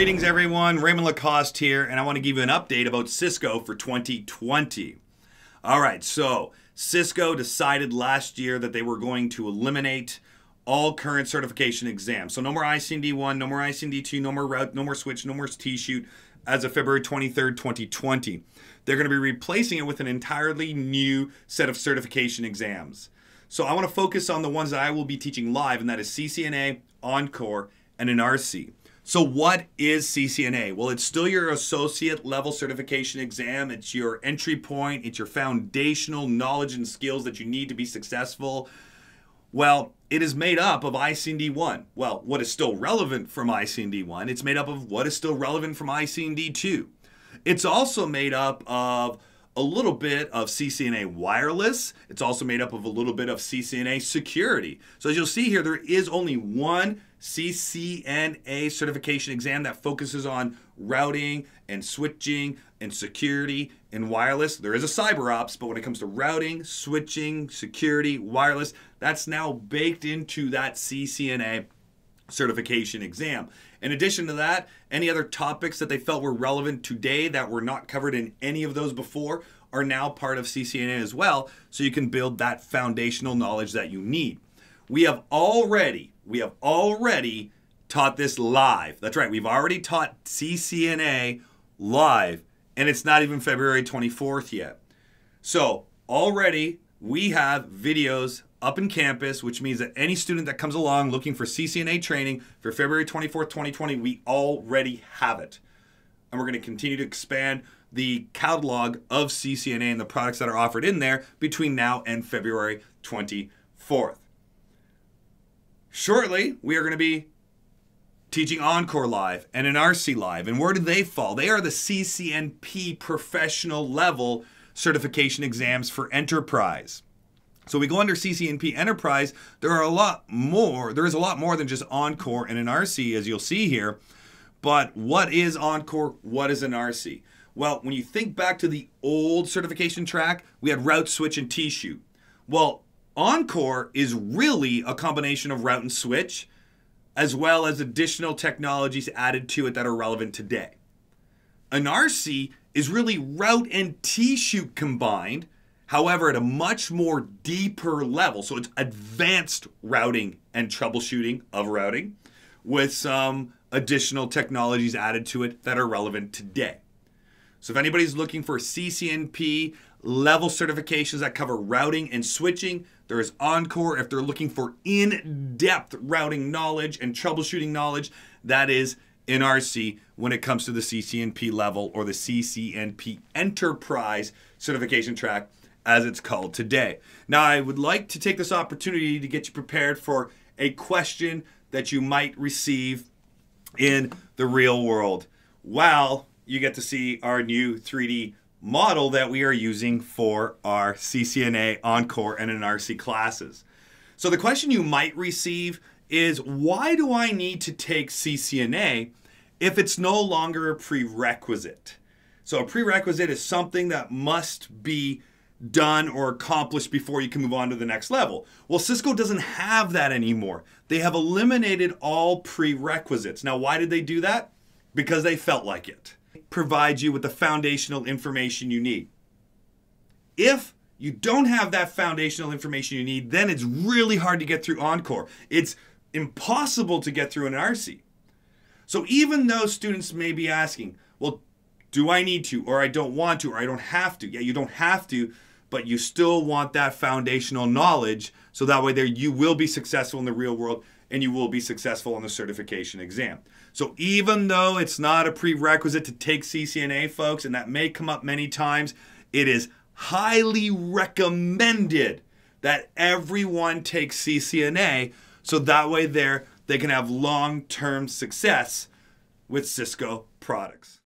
Greetings, everyone. Raymond Lacoste here, and I want to give you an update about Cisco for 2020. All right, so Cisco decided last year that they were going to eliminate all current certification exams. So no more ICND 1, no more ICND 2, no more route, no more switch, no more T-shoot as of February 23rd, 2020. They're going to be replacing it with an entirely new set of certification exams. So I want to focus on the ones that I will be teaching live, and that is CCNA, ENCOR, and ENARSI. So, what is CCNA? Well, it's still your associate level certification exam. It's your entry point, it's your foundational knowledge and skills that you need to be successful. Well, it is made up of ICND 1. Well, what is still relevant from ICND 1? It's made up of what is still relevant from ICND 2. It's also made up of a little bit of CCNA wireless. It's also made up of a little bit of CCNA security. So as you'll see here, there is only one CCNA certification exam that focuses on routing and switching and security and wireless. There is a cyber ops, but when it comes to routing, switching, security, wireless, that's now baked into that CCNA certification exam. In addition to that, any other topics that they felt were relevant today that were not covered in any of those before are now part of CCNA as well, so you can build that foundational knowledge that you need. We have already we have already taught this live. That's right, we've already taught CCNA live, and it's not even February 24th yet. So already we have videos up in campus, which means that any student that comes along looking for CCNA training for February 24th, 2020, we already have it. And we're going to continue to expand the catalog of CCNA and the products that are offered in there between now and February 24th. Shortly, we are going to be teaching ENCOR Live and ENARSI Live. And where do they fall? They are the CCNP professional level certification exams for enterprise. So we go under CCNP Enterprise. There are a lot more. There is a lot more than just ENCOR and ENARSI, as you'll see here. But what is ENCOR? What is ENARSI? Well, when you think back to the old certification track, we had route, switch, and T-shoot. Well, ENCOR is really a combination of route and switch, as well as additional technologies added to it that are relevant today. ENARSI is really route and T-shoot combined, however, at a much more deeper level. So it's advanced routing and troubleshooting of routing with some additional technologies added to it that are relevant today. So if anybody's looking for CCNP level certifications that cover routing and switching, there is ENCOR. If they're looking for in-depth routing knowledge and troubleshooting knowledge, that is ENARSI when it comes to the CCNP level or the CCNP Enterprise certification track as it's called today. Now, I would like to take this opportunity to get you prepared for a question that you might receive in the real world. Well, you get to see our new 3D model that we are using for our CCNA, ENCOR, and ENARSI classes. So the question you might receive is, why do I need to take CCNA if it's no longer a prerequisite? So a prerequisite is something that must be done or accomplished before you can move on to the next level. Well, Cisco doesn't have that anymore. They have eliminated all prerequisites. Now, why did they do that? Because they felt like it provides you with the foundational information you need. If you don't have that foundational information you need, then it's really hard to get through ENCOR. It's impossible to get through ENARSI. So even though students may be asking, well, do I need to, or I don't want to, or I don't have to? Yeah, you don't have to, but you still want that foundational knowledge so that way there you will be successful in the real world and you will be successful on the certification exam. So even though it's not a prerequisite to take CCNA, folks, and that may come up many times, it is highly recommended that everyone takes CCNA so that way there they can have long-term success with Cisco products.